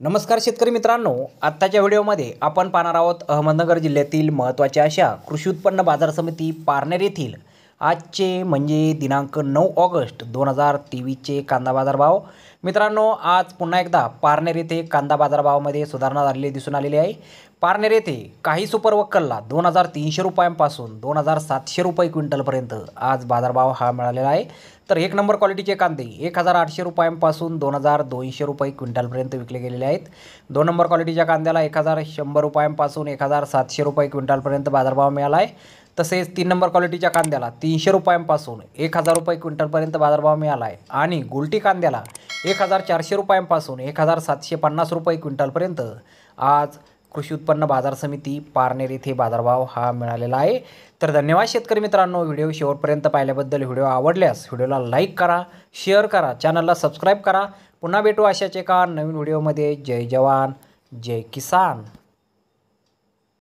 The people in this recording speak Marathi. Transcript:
नमस्कार शेतकरी मित्रांनो आत्ताच्या व्हिडिओमध्ये आपण पाहणार आहोत अहमदनगर जिल्ह्यातील महत्त्वाच्या अशा कृषी उत्पन्न बाजार समिती पारनेर येथील आजचे म्हणजे दिनांक नऊ ऑगस्ट दोन हजार तेवीसचे कांदा बाजारभाव मित्रांनो आज पुन्हा एकदा पारनेर येथे कांदा बाजारभावामध्ये सुधारणा झालेली दिसून आलेली आहे. पारनेर येथे काही सुपर वक्कलला दोन हजार तीनशे रुपयांपासून दोन हजार सातशे रुपये क्विंटलपर्यंत आज बाजारभाव हा मिळालेला आहे. तर एक नंबर क्वालिटीचे कांदे एक हजार आठशे रुपयांपासून दोन हजार दोनशे रुपये क्विंटलपर्यंत विकले गेलेले आहेत. दोन नंबर क्वालिटीच्या कांद्याला एक हजार शंभर रुपयांपासून एक हजार सातशे रुपये क्विंटलपर्यंत बाजारभाव मिळाला आहे. तसेच तीन नंबर क्वालिटीच्या कांद्याला तीनशे रुपयांपासून एक हजार रुपये क्विंटलपर्यंत बाजारभाव मिळाला आहे. आणि गुलटी कांद्याला एक हजार चारशे रुपयांपासून एक हजार सातशे पन्नास रुपये क्विंटलपर्यंत आज कृषी उत्पन्न बाजार समिती पारनेर येथे बाजारभाव हा मिळालेला आहे. तर धन्यवाद शेतकरी मित्रांनो व्हिडिओ शेवटपर्यंत पाहिल्याबद्दल व्हिडिओ आवडल्यास व्हिडिओला लाईक करा शेअर करा चॅनलला सबस्क्राईब करा. पुन्हा भेटू अशाच एका नवीन व्हिडिओमध्ये. जय जवान जय किसान.